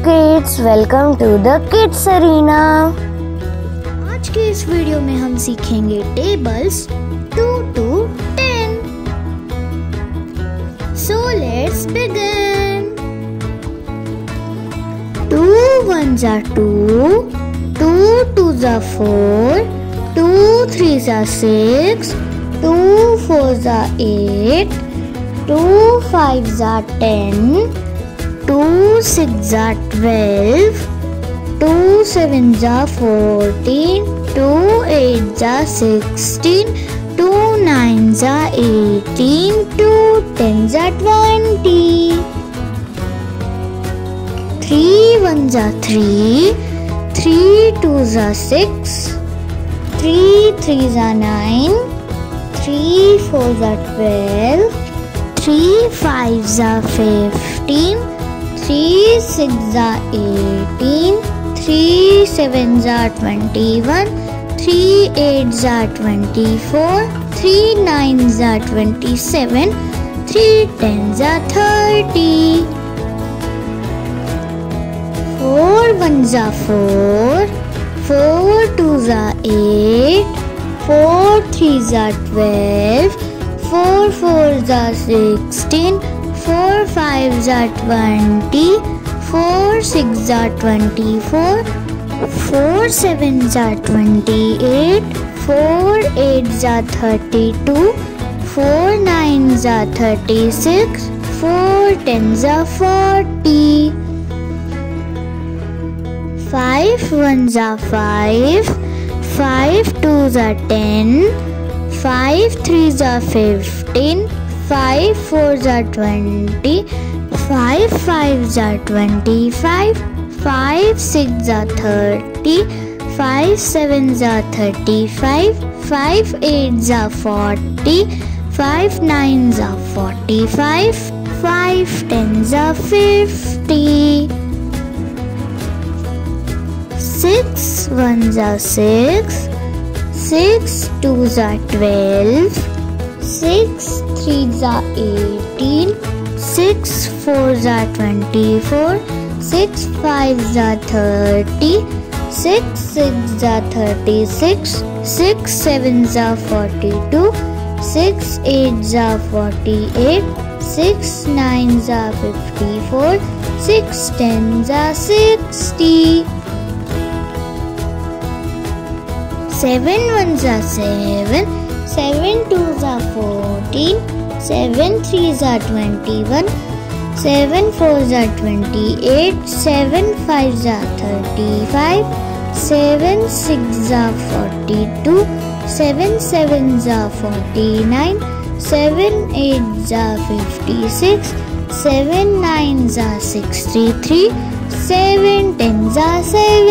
Kids welcome to the kids arena आज के इस वीडियो में हम सीखेंगे tables 2 to 10 so let's begin 2 1s are 2 2 2s are 4 2 3s are 6 2 4s are 8 2 5s are 10 two six are twelve, two seven are fourteen, two eight are sixteen, two nine are eighteen, two ten are twenty. Three ones are three, three twos are six, three threes are nine, three fours are twelve, three fives are fifteen. Three six are eighteen. Three sevens are twenty-one. Three eights are twenty-four. Three nines are twenty-seven. Three tens are thirty. Four ones are four. Four twos are eight. Four threes are twelve. Four fours are sixteen. Four fives are twenty. Four six are twenty-four. Four sevens are twenty-eight. Four eights are thirty-two. Four nines are thirty-six. Four tens are forty. Five ones are five. Five twos are ten. Five threes are fifteen. Five fours are twenty. Five fives are twenty-five. Five six are thirty. Five sevens are thirty-five. Five eights are forty. Five nines are forty-five. Five tens are fifty. Six ones are six. Six twos are twelve. Six threes are eighteen. Six fours are twenty-four. Six fives are thirty. Six six are thirty-six. Six sevens are forty-two. Six eights are forty-eight. Six nines are fifty-four. Six tens are sixty. Seven ones are seven. 7 2s are 14, 7 3s are 21, 7 4s are 28, 7 5s are 35, 7 6s are 42, 7 7s are 49, 7 8s are 56, 7 9s are 63, 7 10s are 7.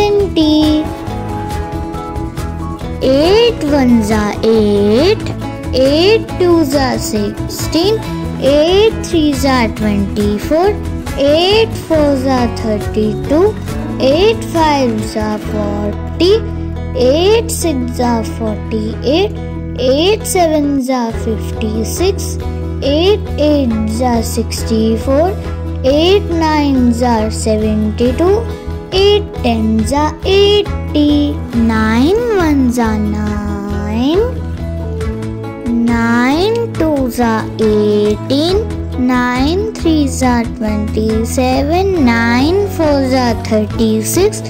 Ones are eight. Eight twos are sixteen. Eight threes are twenty-four. Eight fours are thirty-two. Eight fives are forty. Eight sixes are forty-eight. Eight sevens are fifty-six. Eight eights are sixty-four. Eight nines are seventy-two. Eight tens are eighty. Ones are nine. Nine twos are eighteen. Nine threes are twenty-seven. Nine fours are thirty-six.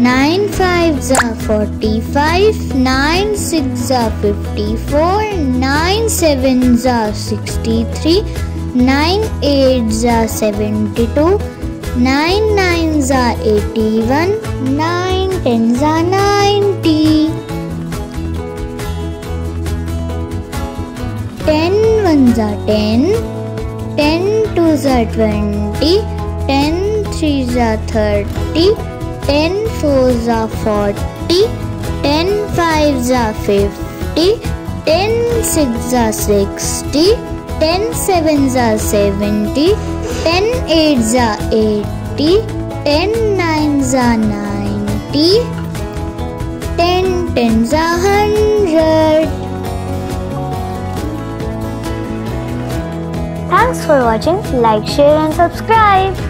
Nine fives are forty-five. Nine sixes are fifty-four. Nine sevens are sixty-three. Nine eights are seventy-two. Nine nines are eighty-one. Nine tens are ninety. 10 ones are 10, 10 twos are 20, 10 threes are 30, 10 fours are 40, 10 fives are 50, 10 sixes are 60, 10 sevens are 70, 10 eights are 80, 10 nines are 90, 10 tens are 100. For watching. Like, share, and subscribe.